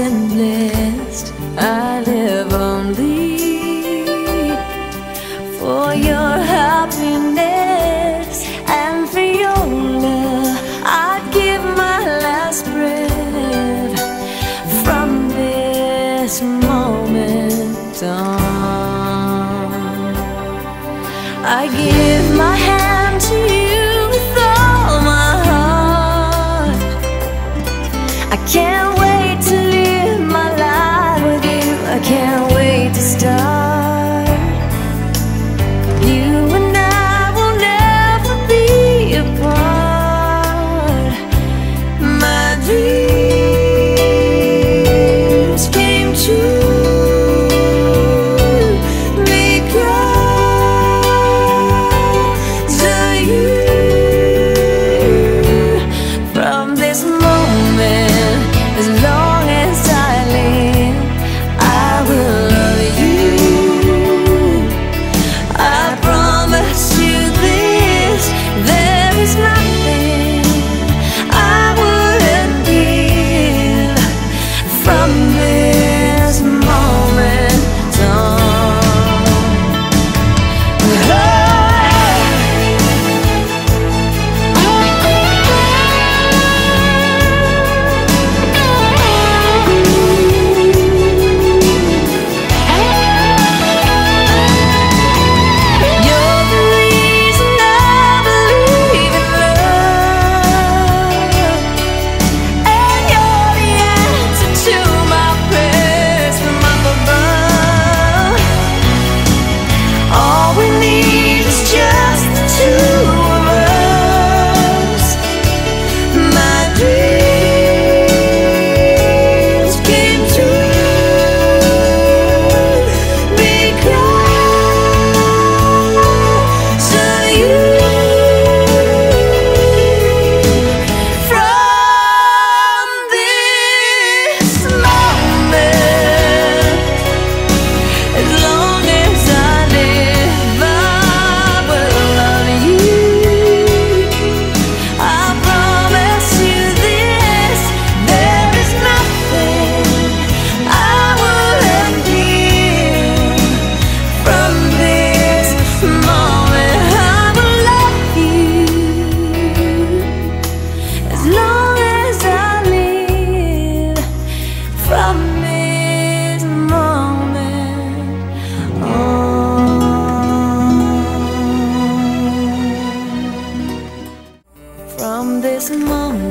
I blessed. I live only for your happiness and for your love. I'd give my last breath from this moment on. I give my hand to you with all my heart. I can't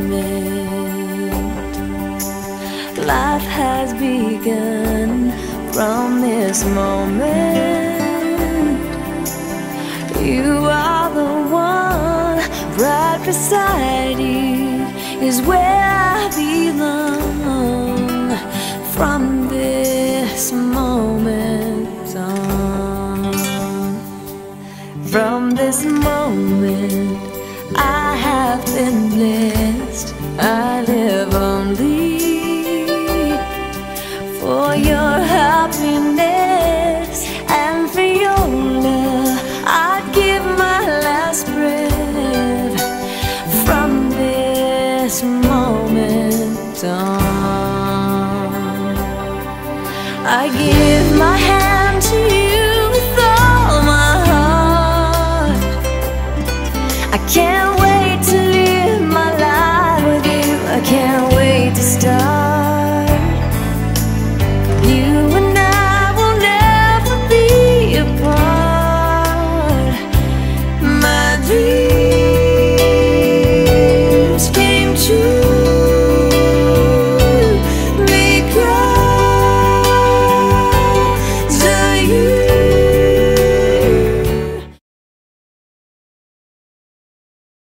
moment, life has begun. From this moment, you are the one. Right beside you is where I belong. From this moment on, from this moment, I have been blessed. done. I give my hand to you.